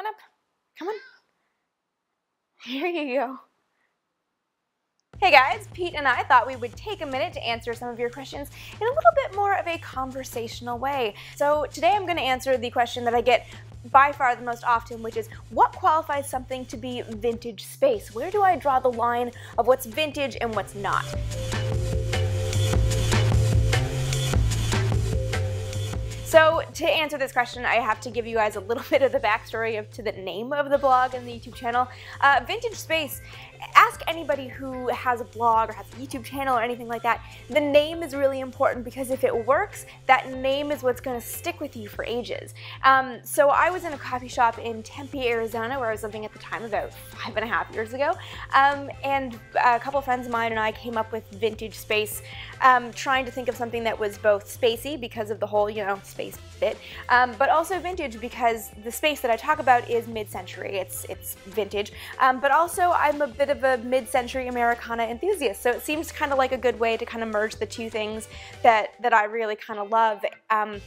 on up. Come on. Here you go. Hey guys, Pete and I thought we would take a minute to answer some of your questions in a little bit more of a conversational way. So today I'm going to answer the question that I get by far the most often, which is what qualifies something to be vintage space? Where do I draw the line of what's vintage and what's not? So to answer this question, I have to give you guys a little bit of the backstory of to the name of the blog and the YouTube channel. Uh, Vintage Space ask anybody who has a blog or has a YouTube channel or anything like that, the name is really important because if it works, that name is what's going to stick with you for ages. Um, so I was in a coffee shop in Tempe, Arizona, where I was living at the time about five and a half years ago, um, and a couple friends of mine and I came up with Vintage Space, um, trying to think of something that was both spacey because of the whole, you know, space bit, um, but also vintage because the space that I talk about is mid-century. It's it's vintage, um, but also I'm a bit of a mid-century Americana enthusiast, so it seems kind of like a good way to kind of merge the two things that that I really kind of love. Um,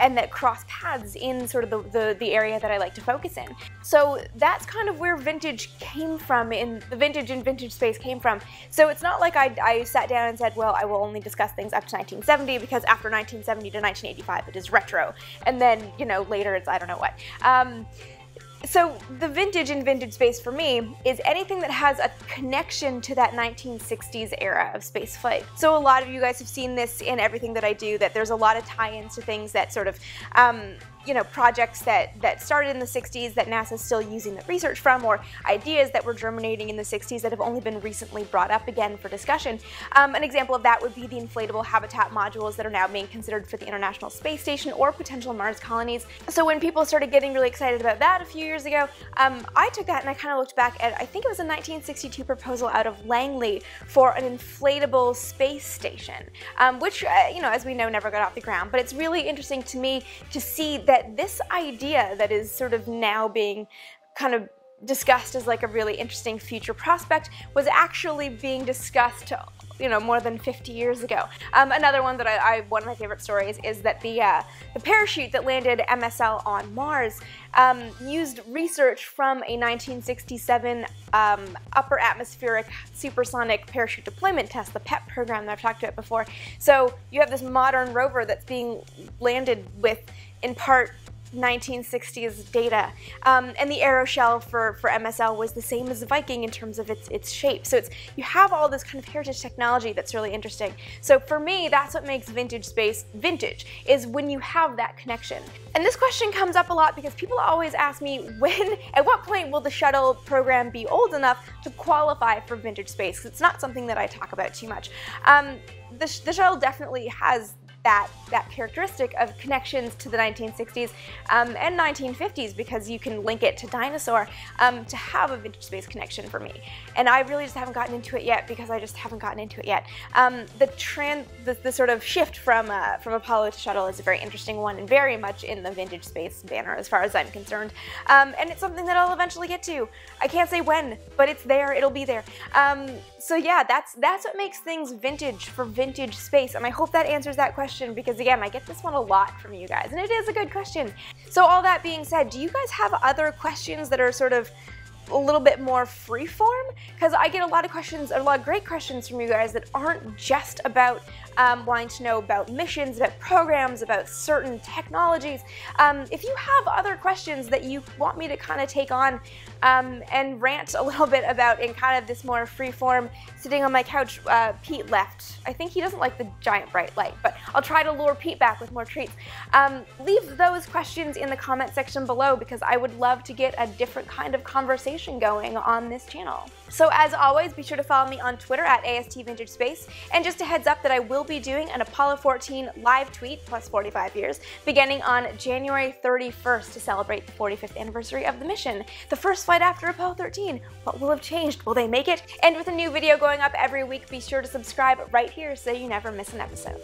and that cross paths in sort of the, the, the, area that I like to focus in. So that's kind of where vintage came from, in the vintage and vintage space came from. So it's not like I, I sat down and said, well, I will only discuss things up to 1970 because after 1970 to 1985 it is retro. And then, you know, later it's I don't know what. Um, so the vintage in vintage space for me is anything that has a connection to that 1960s era of space flight. So a lot of you guys have seen this in everything that I do, that there's a lot of tie-ins to things that sort of um, you know, projects that, that started in the 60s that NASA's still using the research from, or ideas that were germinating in the 60s that have only been recently brought up again for discussion. Um, an example of that would be the inflatable habitat modules that are now being considered for the International Space Station or potential Mars colonies. So when people started getting really excited about that a few years ago, um, I took that and I kind of looked back at, I think it was a 1962 proposal out of Langley for an inflatable space station, um, which, uh, you know, as we know, never got off the ground. But it's really interesting to me to see that that this idea that is sort of now being kind of discussed as like a really interesting future prospect was actually being discussed you know more than 50 years ago. Um, another one that I, I, one of my favorite stories is that the uh, the parachute that landed MSL on Mars um, used research from a 1967 um, upper atmospheric supersonic parachute deployment test, the PEPP program that I've talked about before. So you have this modern rover that's being landed with in part 1960s data. Um, and the aeroshell for, for MSL was the same as the Viking in terms of its, its shape. So it's you have all this kind of heritage technology that's really interesting. So for me, that's what makes vintage space vintage, is when you have that connection. And this question comes up a lot because people always ask me when, at what point will the shuttle program be old enough to qualify for vintage space? It's not something that I talk about too much. Um, the, the shuttle definitely has that, that characteristic of connections to the 1960s um, and 1950s because you can link it to Dyna-Soar um, to have a vintage space connection for me. And I really just haven't gotten into it yet because I just haven't gotten into it yet. Um, the, trend, the, the, sort of shift from, uh, from Apollo to Shuttle is a very interesting one and very much in the vintage space banner as far as I'm concerned. Um, and it's something that I'll eventually get to. I can't say when, but it's there, it'll be there. Um, so yeah, that's, that's what makes things vintage for vintage space. And I hope that answers that question question because again, I get this one a lot from you guys and it is a good question. So all that being said, do you guys have other questions that are sort of a little bit more freeform because I get a lot of questions, a lot of great questions from you guys that aren't just about um, wanting to know about missions, about programs, about certain technologies. Um, if you have other questions that you want me to kind of take on um, and rant a little bit about in kind of this more free-form, sitting on my couch, uh, Pete left. I think he doesn't like the giant bright light, but I'll try to lure Pete back with more treats. Um, leave those questions in the comment section below because I would love to get a different kind of conversation going on this channel. So as always, be sure to follow me on Twitter at AST Vintage Space, and just a heads up that I will be doing an Apollo 14 live tweet plus 45 years beginning on January 31st to celebrate the 45th anniversary of the mission. The first flight after Apollo 13. What will have changed? Will they make it? And with a new video going up every week, be sure to subscribe right here so you never miss an episode.